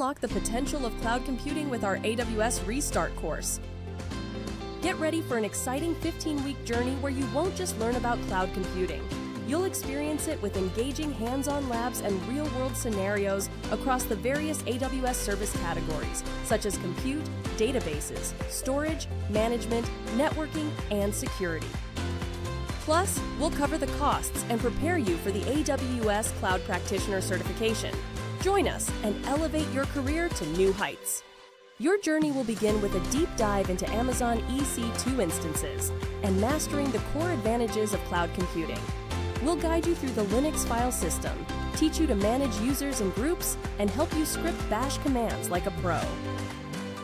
Unlock the potential of cloud computing with our AWS Restart course. Get ready for an exciting 15 week journey where you won't just learn about cloud computing. You'll experience it with engaging hands on labs and real world scenarios across the various AWS service categories, such as compute, databases, storage, management, networking, and security. Plus, we'll cover the costs and prepare you for the AWS Cloud Practitioner certification. Join us and elevate your career to new heights. Your journey will begin with a deep dive into Amazon EC2 instances and mastering the core advantages of cloud computing. We'll guide you through the Linux file system, teach you to manage users and groups, and help you script bash commands like a pro.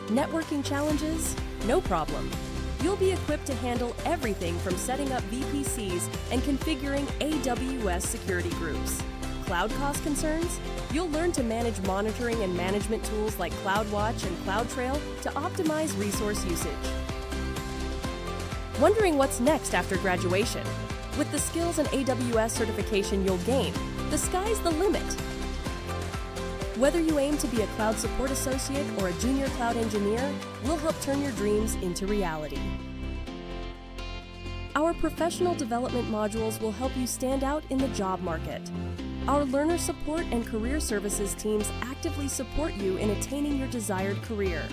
Networking challenges? No problem. You'll be equipped to handle everything from setting up VPCs and configuring AWS security groups. Cloud cost concerns? You'll learn to manage monitoring and management tools like CloudWatch and CloudTrail to optimize resource usage. Wondering what's next after graduation? With the skills and AWS certification you'll gain, the sky's the limit. Whether you aim to be a cloud support associate or a junior cloud engineer, we'll help turn your dreams into reality. Our professional development modules will help you stand out in the job market. Our learner support and career services teams actively support you in attaining your desired career.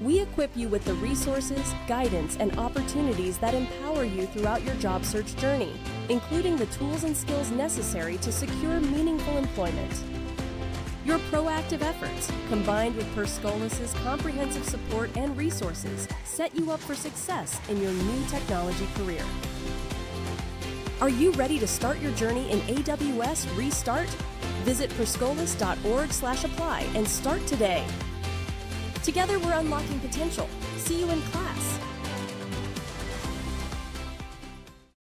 We equip you with the resources, guidance, and opportunities that empower you throughout your job search journey, including the tools and skills necessary to secure meaningful employment. Your proactive efforts, combined with Per Scholas's comprehensive support and resources, set you up for success in your new technology career. Are you ready to start your journey in AWS Restart? Visit perscholas.org/apply and start today. Together we're unlocking potential. See you in class.